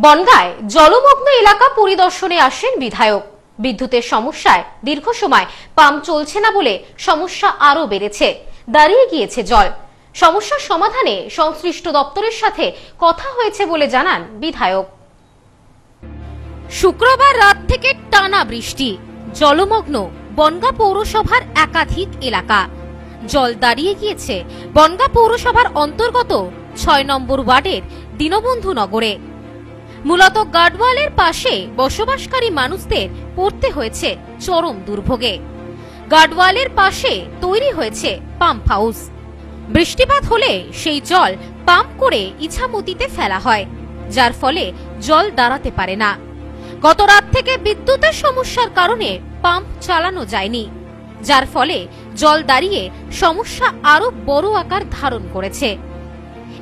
বনগায় জলমগ্ন এলাকা পরিদর্শনে আসেন বিধায়ক। বিদ্যুতের সমস্যায় দীর্ঘ সময় পাম্প চলছে না বলে সমস্যা আরও বেড়েছে। দাঁড়িয়ে গিয়েছে জল। সমস্যার সমাধানে সংশ্লিষ্ট দপ্তরের সাথে কথা হয়েছে বলে জানান বিধায়ক। শুক্রবার রাত থেকে টানা বৃষ্টি। জলমগ্ন বনগা পৌরসভার একাধিক এলাকা। জল দাঁড়িয়ে গিয়েছে বনগা পৌরসভার অন্তর্গত ছয় নম্বর ওয়ার্ডের দীনবন্ধু নগরে। মূলত গার্ডওয়ালের পাশে বসবাসকারী মানুষদের পড়তে হয়েছে চরম দুর্ভোগে। গার্ডওয়ালের পাশে তৈরি হয়েছে পাম্প হাউস। বৃষ্টিপাত হলে সেই জল পাম্প করে ইছামতিতে ফেলা হয়, যার ফলে জল দাঁড়াতে পারে না। গত রাত থেকে বিদ্যুতের সমস্যার কারণে পাম্প চালানো যায়নি, যার ফলে জল দাঁড়িয়ে সমস্যা আরও বড় আকার ধারণ করেছে।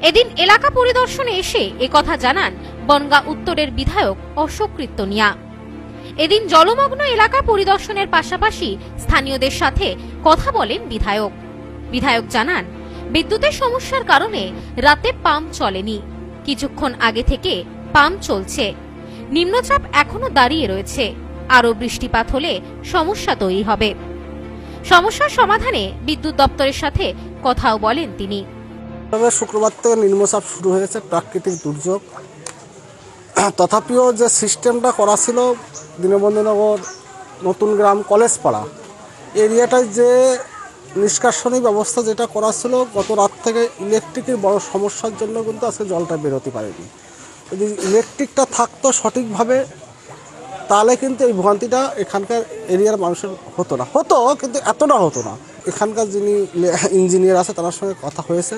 এদিন এলাকা পরিদর্শনে এসে একথা জানান বনগা উত্তরের বিধায়ক অশোক কীর্তনিয়া এদিন জলমগ্ন এলাকা পরিদর্শনের পাশাপাশি স্থানীয়দের সাথে কথা বলেন বিধায়ক। বিধায়ক জানান, বিদ্যুতের সমস্যার কারণে রাতে পাম্প চলেনি। কিছুক্ষণ আগে থেকে পাম্প চলছে। নিম্নচাপ এখনও দাঁড়িয়ে রয়েছে। আরও বৃষ্টিপাত হলে সমস্যা তৈরি হবে। সমস্যার সমাধানে বিদ্যুৎ দপ্তরের সাথে কথাও বলেন তিনি। তবে শুক্রবার থেকে নিম্নচাপ শুরু হয়েছে প্রাকৃতিক দুর্যোগ। তথাপিও যে সিস্টেমটা করা ছিল দীনবন্ধুনগর নতুন গ্রাম কলেজ পাড়া এরিয়াটায় যে নিষ্কাশনী ব্যবস্থা যেটা করা ছিল, গত রাত থেকে ইলেকট্রিকের বড় সমস্যার জন্য কিন্তু আজকে জলটা বেরোতে পারেনি। যদি ইলেকট্রিকটা থাকতো সঠিকভাবে, তাহলে কিন্তু এই ভোগান্তিটা এখানকার এরিয়ার মানুষের হতো না। হতো, কিন্তু এতটা হতো না। এখানকার যিনি ইঞ্জিনিয়ার আছে, তার সঙ্গে কথা হয়েছে।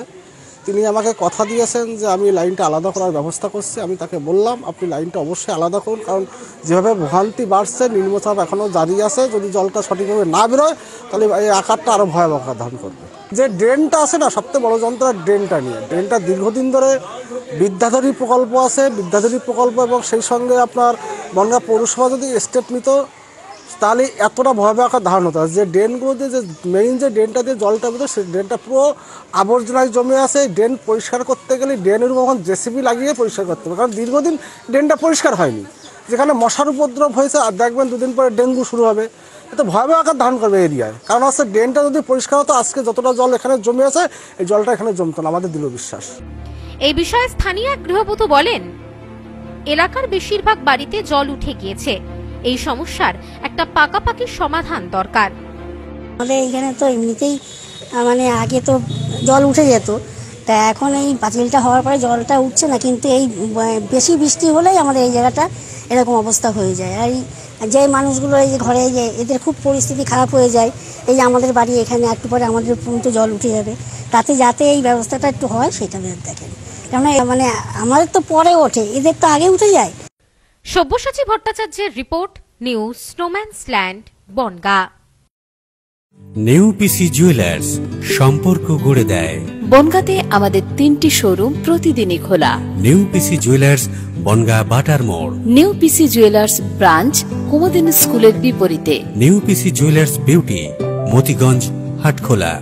তিনি আমাকে কথা দিয়েছেন যে আমি লাইনটা আলাদা করার ব্যবস্থা করছি, আমি তাকে বললাম, আপনি লাইনটা অবশ্যই আলাদা করুন, কারণ যেভাবে ভোগান্তি বাড়ছে, নিম্নচাপ এখনও জারি আছে, যদি জলটা সঠিকভাবে না বেরোয়, তাহলে এই আকারটা আরও ভয়াবহ ধারণ করবে। যে ড্রেনটা আছে না সবথেকে বড় যন্ত্র ড্রেনটা নিয়ে, ড্রেনটা দীর্ঘদিন ধরে বিদ্যাধরী প্রকল্প আছে, বিদ্যাধরী প্রকল্প এবং সেই সঙ্গে আপনার বনগা পৌরসভা যদি স্টেপ নিত তাহলে এতটা ভয়াবহ আকার ধারণ হতো। যে ড্রেনগুলোতে, যে মেইন যে ড্রেনটা দিয়ে জলটা বেরোতো সেই ড্রেনটা পুরো আবর্জনায় জমে আছে। ড্রেন পরিষ্কার করতে গেলে ড্রেনের উপর জেসিবি লাগিয়ে পরিষ্কার করতে হবে। কারণ দীর্ঘদিন ড্রেনটা পরিষ্কার হয়নি। যেখানে মশার উপদ্রব হয়েছে, আর দেখবেন দুদিন পরে ডেঙ্গু শুরু হবে। এটা ভয়াবহ আকার ধারণ করবে এরিয়ায়। কারণ হচ্ছে ড্রেনটা যদি পরিষ্কার হতো, আজকে যতটা জল এখানে জমে আছে, এই জলটা এখানে জমতো না, আমাদের দৃঢ় বিশ্বাস। এই বিষয়ে স্থানীয় এক গৃহবধূ বলেন, এলাকার বেশিরভাগ বাড়িতে জল উঠে গিয়েছে। এই সমস্যার একটা পাকাপাকি সমাধান দরকার। আমাদের এইখানে তো এমনিতেই মানে আগে তো জল উঠে যেত। তা এখন এই পাঁচিলটা হওয়ার পরে জলটা উঠছে না, কিন্তু এই বেশি বৃষ্টি হলেই আমাদের এই জায়গাটা এরকম অবস্থা হয়ে যায়। আর এই, যে মানুষগুলো এই যে ঘরে যে, এদের খুব পরিস্থিতি খারাপ হয়ে যায়। এই যে আমাদের বাড়ি এখানে একটু পরে আমাদের পর্যন্ত জল উঠে যাবে। তাতে যাতে এই ব্যবস্থাটা একটু হয়, সেটা দেখেন। কেননা মানে আমাদের তো পরে ওঠে, এদের তো আগে উঠে যায়। সব্যসাচী ভট্টাচার্যের রিপোর্ট নিউজ স্নোম্যান্স ল্যান্ড বনগা। নেউপিসি জুয়েলার্স সম্পর্ক গড়ে দেয়। বনগাঁতে আমাদের তিনটি শোরুম প্রতিদিনই খোলা। New PC jewellers Bongaon Batar মোড়। নিউ পিসি জুয়েলার্স ব্রাঞ্চ কুমদিন স্কুলের বিপরীতে। New PC jewellers beauty Motiganj Hatkhola.